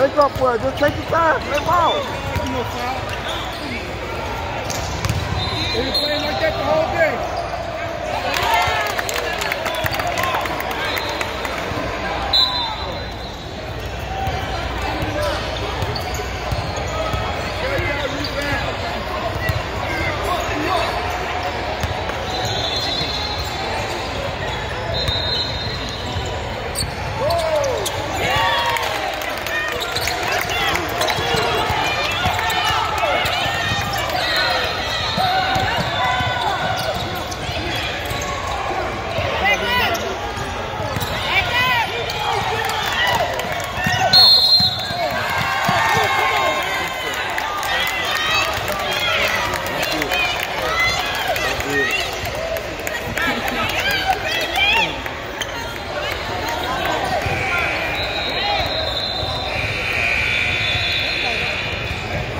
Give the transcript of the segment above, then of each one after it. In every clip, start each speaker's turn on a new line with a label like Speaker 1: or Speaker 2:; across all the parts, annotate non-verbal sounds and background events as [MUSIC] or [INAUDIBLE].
Speaker 1: Make up for it. Just take your time. Play ball.
Speaker 2: No foul. They been playing like that the whole day.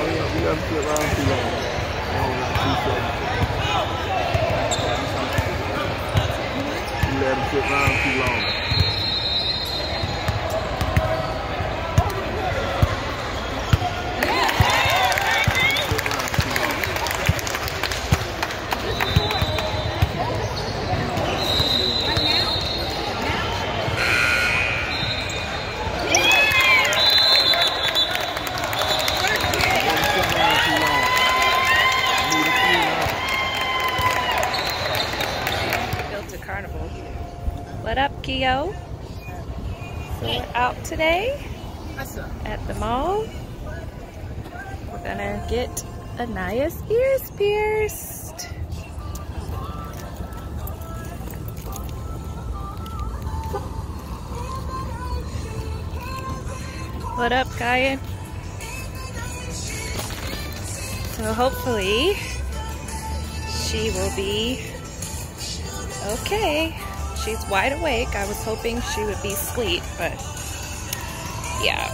Speaker 1: Oh, yeah, we let him sit around too long. Oh, two seconds. Let around too long.
Speaker 3: carnival. What up, Keo? So we're out today at the mall. We're gonna get Aniah's ears pierced. What up, Kyan? So hopefully she will be Okay. She's wide awake. I was hoping she would be asleep, but yeah.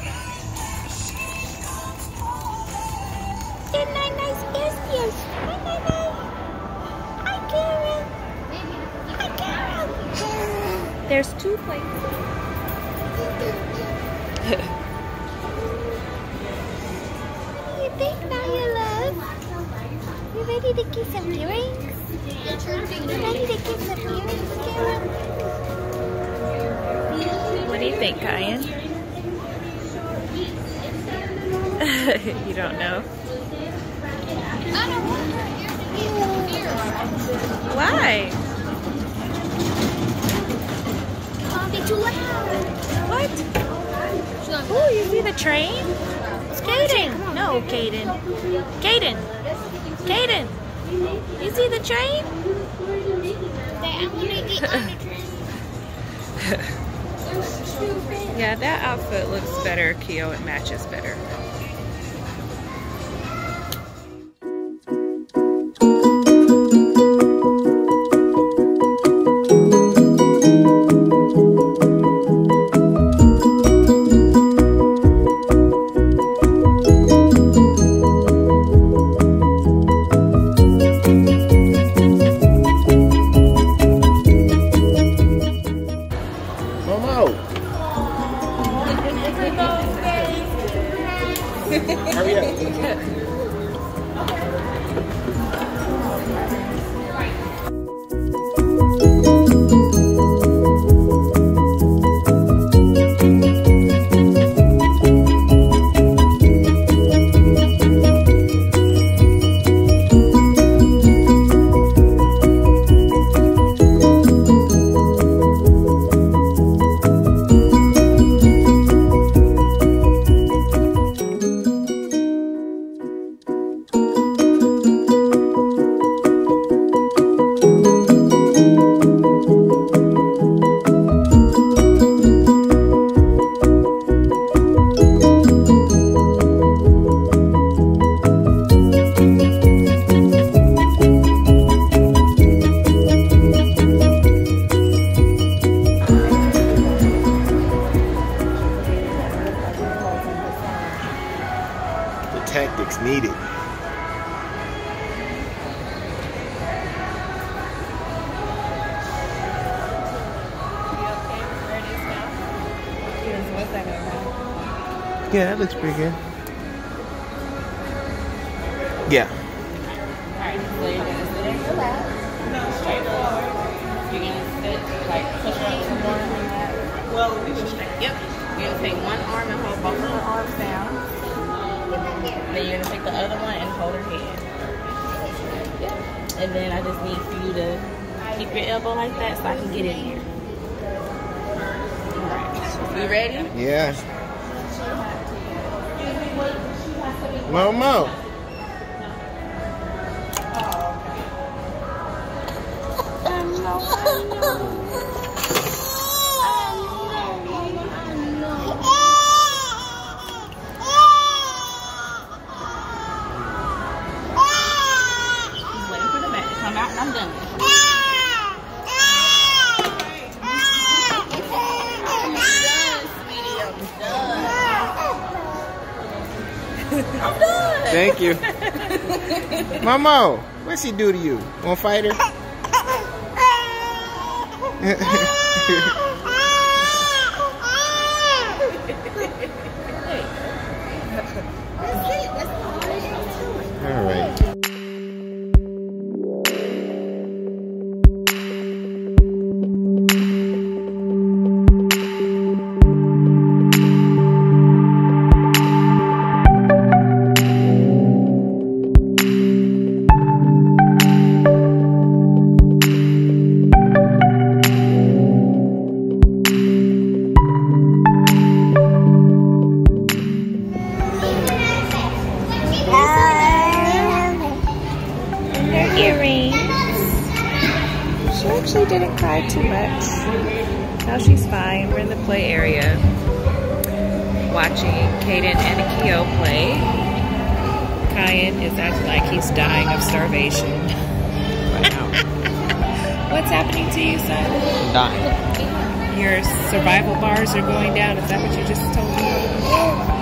Speaker 4: Good night, nice biscuits. Night, night. Hi, Karen. Hi, Karen.
Speaker 3: There's two places.
Speaker 4: What [LAUGHS] do you think now, your love? You ready to get some earrings?
Speaker 3: What do you think, Kyan? [LAUGHS] you don't know. Why? What? Oh, you see the train? It's Caden. No, Kaden. Kaden. Caden. You see the train? [LAUGHS] Yeah, that outfit looks better, Keo. It matches better. [LAUGHS]
Speaker 1: Hurry up.
Speaker 5: Yeah, that looks pretty good. Yeah.
Speaker 6: Alright, so you're gonna sit in your lap. Straight forward. You're gonna sit, like, push up some more on that. Well, straight. Yep. You're gonna take one arm and hold both of her arms down. Then you're gonna take the other one and hold her head. Yep. And then I just need for you to keep your elbow like that so I can get in here. Alright. You ready?
Speaker 5: Yeah.
Speaker 6: Out and I'm done. I'm done, sweetie. I'm done. I'm done.
Speaker 5: Thank you. [LAUGHS] Momo, what's he do to you? Wanna fight her? [LAUGHS] [LAUGHS]
Speaker 3: She didn't cry too much. Now she's fine. We're in the play area watching Kaden and Akio play. Kyan is acting like he's dying of starvation. [LAUGHS] What's happening to you, son?
Speaker 5: Dying.
Speaker 3: Your survival bars are going down. Is that what you just told me? [LAUGHS]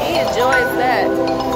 Speaker 3: he enjoys that.